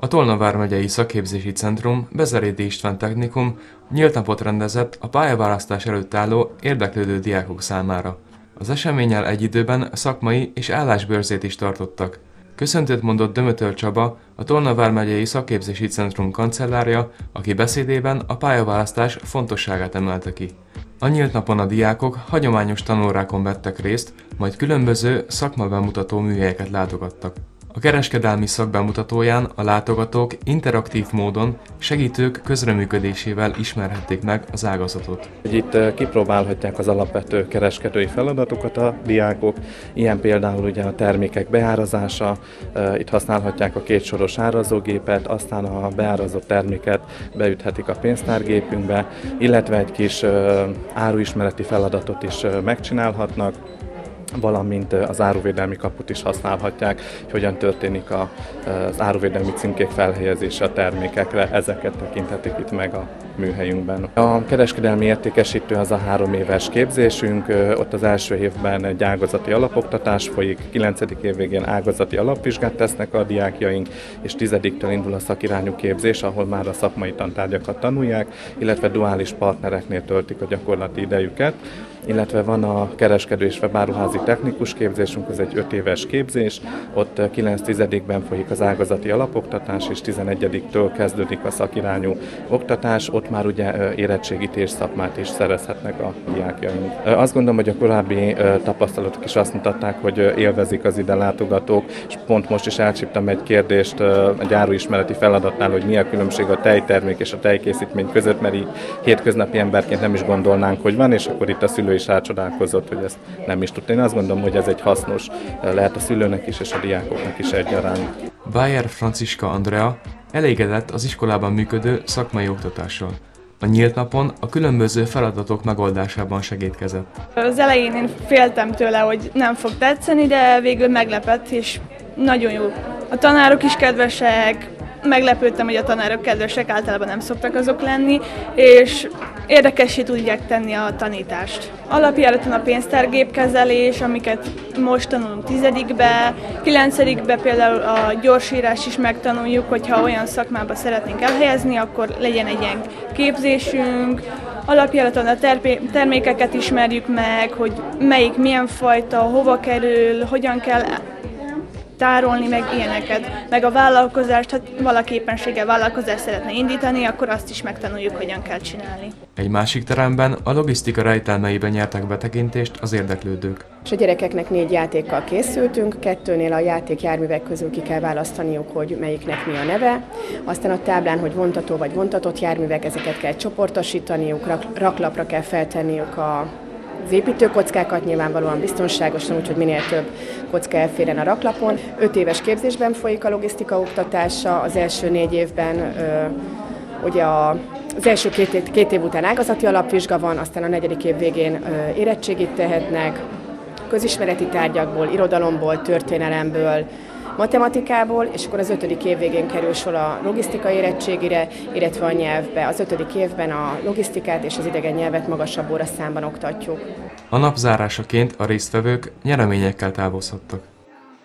A Tolna vármegyei szakképzési centrum, Bezerédi István Technikum nyílt napot rendezett a pályaválasztás előtt álló érdeklődő diákok számára. Az eseménnyel egy időben szakmai és állásbőrzét is tartottak. Köszöntőt mondott Dömötör Csaba, a Tolna vármegyei szakképzési centrum kancellárja, aki beszédében a pályaválasztás fontosságát emelte ki. A nyílt napon a diákok hagyományos tanórákon vettek részt, majd különböző szakmabemutató műhelyeket látogattak. A kereskedelmi szakbemutatóján a látogatók interaktív módon segítők közreműködésével ismerhették meg az ágazatot. Itt eh, kipróbálhatják az alapvető kereskedői feladatokat a diákok, ilyen például ugye a termékek beárazása, eh, itt használhatják a kétsoros árazógépet, aztán a beárazott terméket beüthetik a pénztárgépünkbe, illetve egy kis eh, áruismereti feladatot is megcsinálhatnak valamint az áruvédelmi kaput is használhatják, hogy hogyan történik az áruvédelmi címkék felhelyezése a termékekre, ezeket tekinthetik itt meg a műhelyünkben. A kereskedelmi értékesítő az a három éves képzésünk, ott az első évben egy ágazati alapoktatás folyik, 9. év végén ágazati alapvizsgát tesznek a diákjaink, és 10-től indul a szakirányú képzés, ahol már a szakmai tantárgyakat tanulják, illetve duális partnereknél töltik a gyakorlati idejüket illetve van a kereskedő és webáruházi technikus képzésünk, ez egy 5 éves képzés, ott 9-10-ben folyik az ágazati alapoktatás, és 11-től kezdődik a szakirányú oktatás, ott már ugye érettségítés szakmát is szerezhetnek a diákjaink. Azt gondolom, hogy a korábbi tapasztalatok is azt mutatták, hogy élvezik az ide látogatók, és pont most is elcsíptem egy kérdést egy áruismereti feladatnál, hogy mi a különbség a tejtermék és a tejkészítmény között, mert így hétköznapi emberként nem is gondolnánk, hogy van, és akkor itt a szülő is rácsodálkozott, hogy ezt nem is tudta. Én azt gondolom, hogy ez egy hasznos, lehet a szülőnek is és a diákoknak is egyaránt. Bayer Franciska Andrea elégedett az iskolában működő szakmai oktatással. A nyílt napon a különböző feladatok megoldásában segítkezett. Az elején én féltem tőle, hogy nem fog tetszeni, de végül meglepett, és nagyon jó. A tanárok is kedvesek, meglepődtem, hogy a tanárok kedvesek, általában nem szoktak azok lenni, és érdekessé tudják tenni a tanítást. Alapjáraton a pénztárgépkezelés, amiket most tanulunk tizedikbe, kilencedikbe például a gyorsírás is megtanuljuk, hogyha olyan szakmába szeretnénk elhelyezni, akkor legyen egy ilyen képzésünk, alapjáraton a termékeket ismerjük meg, hogy melyik milyen fajta, hova kerül, hogyan kell tárolni, meg ilyeneket. Meg a vállalkozást, ha valaki éppenséggel vállalkozást szeretne indítani, akkor azt is megtanuljuk, hogyan kell csinálni. Egy másik teremben a logisztika rejtelmeiben nyertek betekintést az érdeklődők. És a gyerekeknek négy játékkal készültünk, kettőnél a játék járművek közül ki kell választaniuk, hogy melyiknek mi a neve. Aztán a táblán, hogy vontató vagy vontatott járművek, ezeket kell csoportosítaniuk, raklapra kell feltenniük a az építőkockákat nyilvánvalóan biztonságosan, úgyhogy minél több kocka elférjen a raklapon. Öt éves képzésben folyik a logisztika oktatása, az első négy évben ugye a az első két, év, két év után ágazati alapvizsga van, aztán a negyedik év végén érettségit tehetnek, közismereti tárgyakból, irodalomból, történelemből, matematikából, és akkor az ötödik év végén kerül sor a logisztikai érettségire, illetve a nyelvbe. Az ötödik évben a logisztikát és az idegen nyelvet magasabb óraszámban oktatjuk. A nap zárásaként a résztvevők nyereményekkel távozhattak.